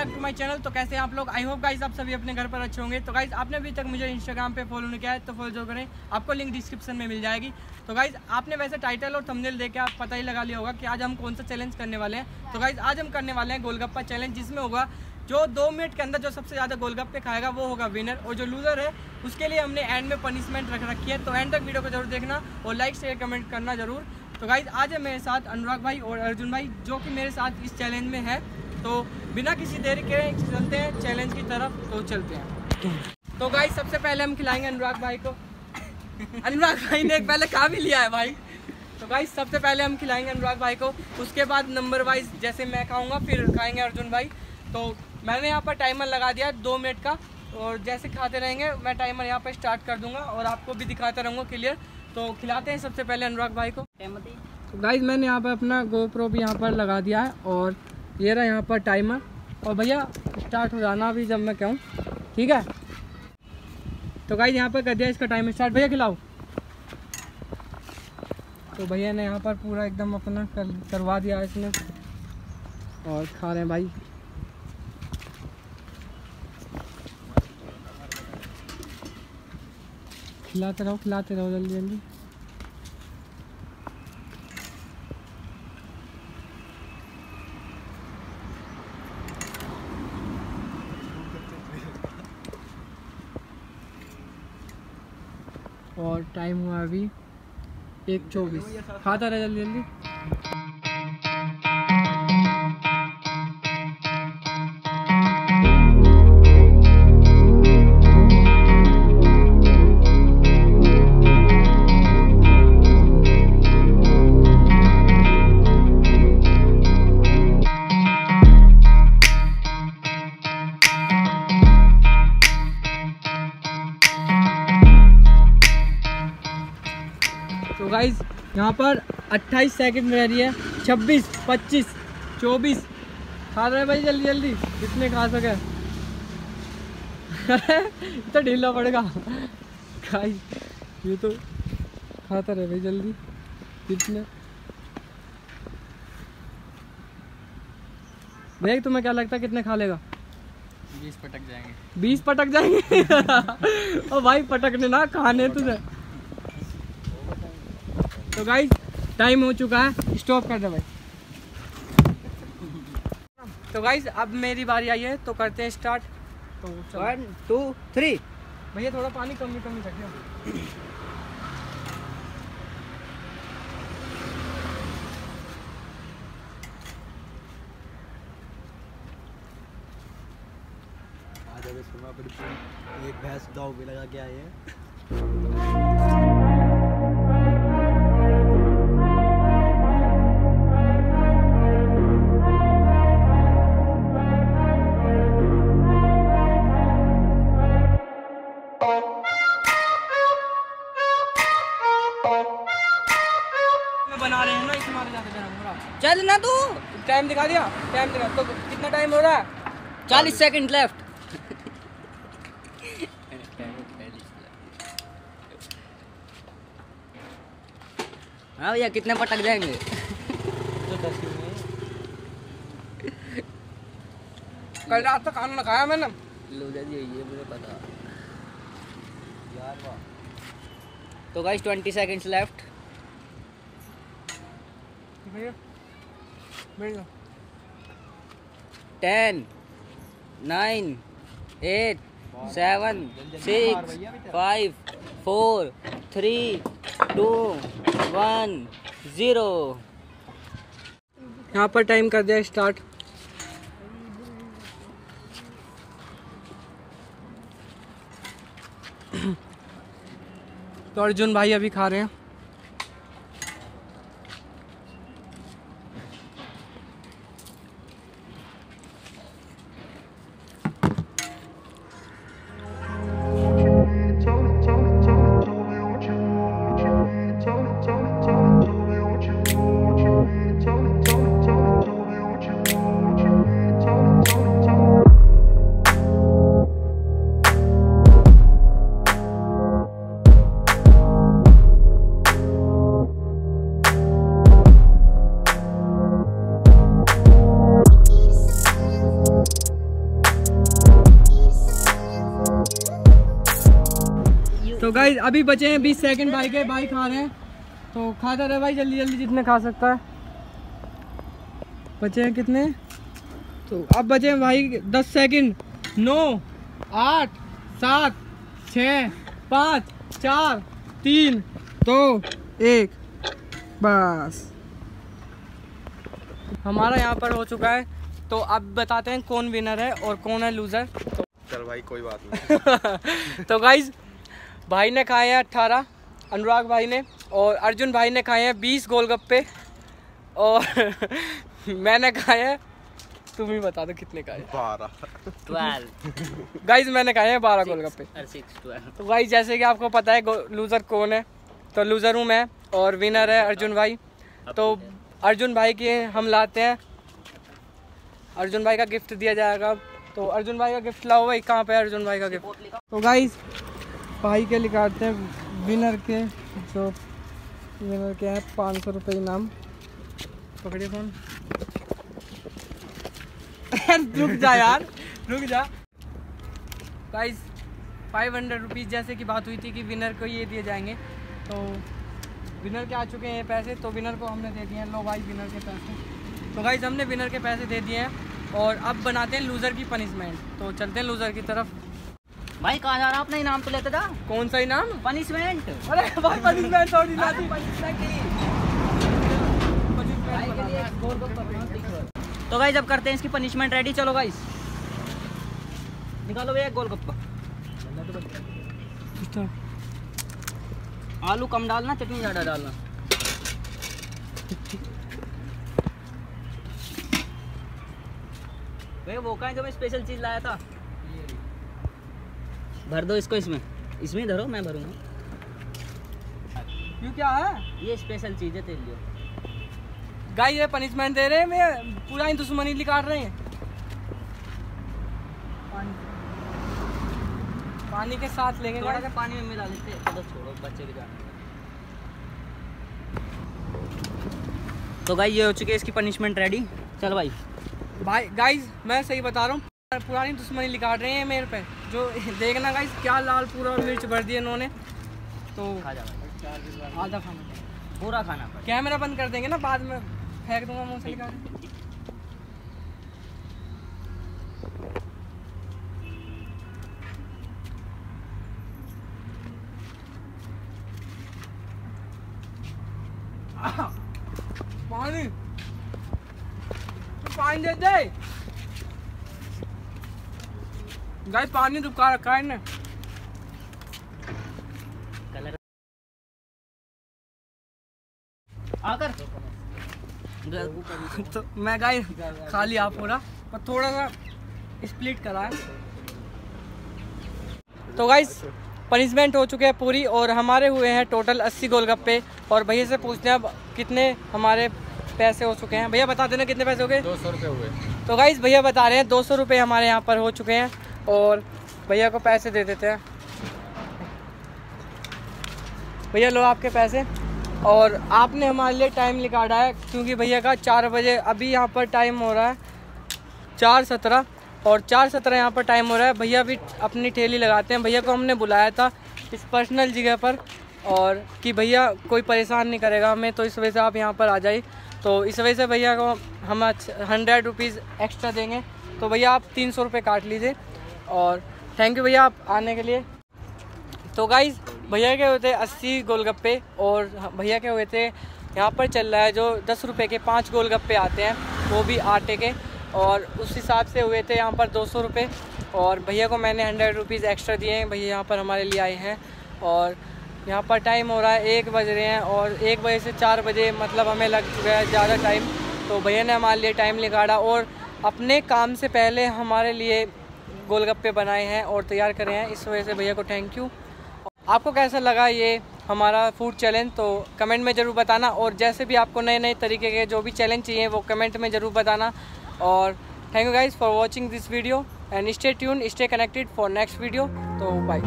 Back to my channel तो कैसे आप लोग? आई होप गाइज़ आप सभी अपने घर पर अच्छे होंगे। तो गाइज़ आपने अभी तक मुझे इंस्टाग्राम पे फॉलो नहीं किया है तो फॉलो जो करें। आपको लिंक डिस्क्रिप्शन में मिल जाएगी। तो गाइज़ आपने वैसे टाइटल और थंबनेल देख के आप पता ही लगा लिया होगा कि आज हम कौन सा चैलेंज करने वाले हैं। तो गाइज़ आज हम करने वाले हैं गोलगप्पा चैलेंज जिसमें होगा जो दो मिनट के अंदर जो सबसे ज़्यादा गोलगप्पे खाएगा, वो होगा विनर और जो लूज़र है, उसके लिए हमने एंड में पनिशमेंट रख रखी है। तो एंड तक वीडियो को ज़रूर देखना और लाइक शेयर कमेंट करना ज़रूर। तो गाइज़ आज है मेरे साथ अनुराग भाई और अर्जुन भाई, जो कि मेरे साथ इस चैलेंज में है। तो बिना किसी देरी के चलते हैं चैलेंज की तरफ़ तो चलते हैं। तो गाइज़ सबसे पहले हम खिलाएँगे अनुराग भाई को। अनुराग भाई ने एक पहले खा भी लिया है भाई। तो गाइज़ सबसे पहले हम खिलाएँगे अनुराग भाई को। उसके बाद नंबर वाइज जैसे मैं खाऊँगा फिर खाएँगे अर्जुन भाई। तो मैंने यहाँ पर टाइमर लगा दिया दो मिनट का। और जैसे खाते रहेंगे मैं टाइमर यहाँ पर स्टार्ट कर दूँगा और आपको भी दिखाता रहूँगा क्लियर तो खिलाते हैं सबसे पहले अनुराग भाई को। तो गाइज़ मैंने यहाँ पर अपना गोप्रो भी यहाँ पर लगा दिया है और ये रहा यहाँ पर टाइमर और भैया स्टार्ट हो जाना अभी जब मैं कहूँ। ठीक है? तो गाइज़ यहाँ पर कर दिया इसका टाइम स्टार्ट भैया खिलाओ। तो भैया ने यहाँ पर पूरा एकदम अपना कर, करवा दिया इसने। और खा रहे हैं भाई। खिलाते रहो खिलाते रहो जल्दी जल्दी। और टाइम हुआ अभी एक चौबीस। खाता रहे जल्दी जल्दी। गाइज़ यहाँ पर 28 सेकंड में रह रही है। 26 25 24 खा रहे भाई जल्दी जल्दी। कितने खा सके तो ढीला पड़ेगा। गाइस ये तो खाता रहे भाई जल्दी। कितने? भैया तुम्हें क्या लगता है कितने खा लेगा? बीस पटक जाएँगे। बीस पटक जाएँगे? ओ भाई पटकने ना खाने तुझे। तो गाइस टाइम हो चुका है स्टॉप कर दे भाई। तो गाइस अब मेरी बारी आई है तो करते हैं स्टार्ट तो वन टू थ्री भैया थोड़ा पानी कमी कमी रखिए। आज अगर सुना बड़ी एक भैंस दाव भी लगा के आए हैं। चल ना तू। टाइम दिखा दिया। टाइम दिखा। तो कितना टाइम हो रहा है? चालीस सेकंड लेफ़्ट हाँ भैया कितने पटक जाएँगे? कल रात तक खाना ना खाया मैंने। लूजा जी ये मुझे पता। यार तो guys twenty seconds left ten nine eight seven six five four three two one zero. यहाँ पर टाइम कर दिया स्टार्ट। तो अर्जुन भाई अभी खा रहे हैं। गाइज़ अभी बचे हैं बीस सेकंड भाई के भाई खा रहे हैं। तो खाता रहे भाई जल्दी जल्दी जितने खा सकता है। बचे हैं कितने? तो अब बचे हैं भाई दस सेकंड नौ आठ सात छ पाँच चार तीन दो एक। बस। हमारा यहाँ पर हो चुका है। तो अब बताते हैं कौन विनर है और कौन है लूज़र तो चल भाई कोई बात नहीं। तो गाइज़ भाई ने खाए हैं अट्ठारह अनुराग भाई ने और अर्जुन भाई ने खाए हैं बीस गोलगप्पे और मैंने खाए हैं तुम ही बता दो कितने खाए बारह। ट्वेल्व गाइज़ मैंने खाए हैं बारह गोलगप्पे। तो गाइज़ जैसे कि आपको पता है लूज़र कौन है? तो लूज़र हूँ मैं और विनर है अर्जुन भाई। तो अर्जुन भाई के हम लाते हैं। अर्जुन भाई का गिफ्ट दिया जाएगा। तो अर्जुन भाई का गिफ्ट लाओ भाई कहाँ पे अर्जुन भाई का गिफ्ट तो गाइज़ भाई के लिखाते हैं विनर के, जो विनर के हैं, पाँच सौ रुपये इनाम। पकड़िए फ़ोन रुक जा यार, रुक जा। गाइज़ फाइव हंड्रेड रुपीज़ जैसे कि बात हुई थी कि विनर को ये दिए जाएँगे। तो विनर के आ चुके हैं पैसे तो विनर को हमने दे दिए हैं। लो भाई विनर के पैसे। तो गाइज़ हमने विनर के पैसे दे दिए हैं। और अब बनाते हैं लूज़र की पनिशमेंट तो चलते हैं लूज़र की तरफ़। भाई कहाँ जा रहा अपना इनाम तो लेते था कौन सा इनाम? पनिशमेंट अरे भाई पनिशमेंट थोड़ी ना थी। तो गाइस अब करते हैं इसकी पनिशमेंट रेडी चलो गाइस निकालो भैया गोलगप्पा आलू कम डालना चटनी ज़्यादा डालना। भैया वो कहाँ जो मैं स्पेशल चीज़ लाया था? भर दो इसको इसमें। इसमें धरो मैं भरूँगा। क्यों क्या है? ये स्पेशल चीज़ है तेरे लिए। गाइस ये पनिशमेंट दे रहे हैं मैं पूरा ही दुश्मनी निकाल रहे हैं। पानी। पानी के साथ लेंगे थोड़ा सा पानी में मिला लेते हैं। चलो छोड़ो बच्चे के जाने तो भाई ये हो चुकी है इसकी पनिशमेंट रेडी चल भाई। भाई गाइस मैं सही बता रहा हूँ पुरानी दुश्मनी निकाल रहे हैं मेरे पे। जो देखना गाइस क्या लाल पूरा मिर्च भर दिया इन्होंने। तो आधा खाना। पूरा खाना कैमरा बंद कर देंगे ना बाद में। फेंक दूँगा मुँह से निकाल पानी। पानी दे दे। गाइस पानी तो का रखा है ना। कलर आकर। तो मैं गाइस खा लिया पूरा पर थोड़ा सा स्प्लिट करा है। तो गाइस पनिशमेंट हो चुके हैं पूरी और हमारे हुए हैं टोटल 80 गोलगप्पे। और भैया से पूछते हैं अब कितने हमारे पैसे हो चुके हैं। भैया बता देना कितने पैसे हो गए? दो सौ रुपये हुए। तो गाइस भैया बता रहे हैं दो सौ रुपये हमारे यहाँ पर हो चुके हैं। और भैया को पैसे दे देते हैं। भैया लो आपके पैसे। और आपने हमारे लिए टाइम निकाला है, क्योंकि भैया का चार बजे अभी यहाँ पर टाइम हो रहा है, चार सत्रह। और चार सत्रह यहाँ पर टाइम हो रहा है। भैया भी अपनी ठेली लगाते हैं। भैया को हमने बुलाया था इस पर्सनल जगह पर, और कि भैया कोई परेशान नहीं करेगा हमें तो इस वजह से आप यहाँ पर आ जाइए। तो इस वजह से भैया को हम हंड्रेड रुपीज़ एक्स्ट्रा देंगे। तो भैया आप तीन सौ रुपये काट लीजिए। और थैंक यू भैया आप आने के लिए। तो गाइज़ भैया के हुए थे? अस्सी गोलगप्पे और भैया के हुए थे? यहाँ पर चल रहा है जो दस रुपये के पाँच गोलगप्पे आते हैं, वो भी आटे के। और उस हिसाब से हुए थे यहाँ पर दो सौ रुपये और भैया को मैंने हंड्रेड रुपीज़ एक्स्ट्रा दिए हैं, भैया यहाँ पर हमारे लिए आए हैं। और यहाँ पर टाइम हो रहा है एक बज रहे हैं और एक बजे से चार बजे मतलब हमें लग चुका है ज़्यादा टाइम तो भैया ने हमारे लिए टाइम निकाला और अपने काम से पहले हमारे लिए गोलगप्पे बनाए हैं और तैयार करे हैं इस वजह से भैया को थैंक यू आपको कैसा लगा ये हमारा फ़ूड चैलेंज तो कमेंट में ज़रूर बताना और जैसे भी आपको नए नए तरीके के जो भी चैलेंज चाहिए वो कमेंट में ज़रूर बताना। और thank you guys for watching this video and stay tune stay connected for next video तो बाय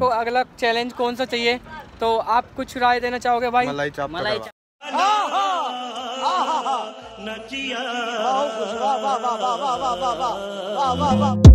को अगला चैलेंज कौन सा चाहिए? तो आप कुछ राय देना चाहोगे भाई? मलाई चाप मलाई पकड़वा। चा- वाह वाह वाह वाह वाह वाह वाह वाह वाह वाह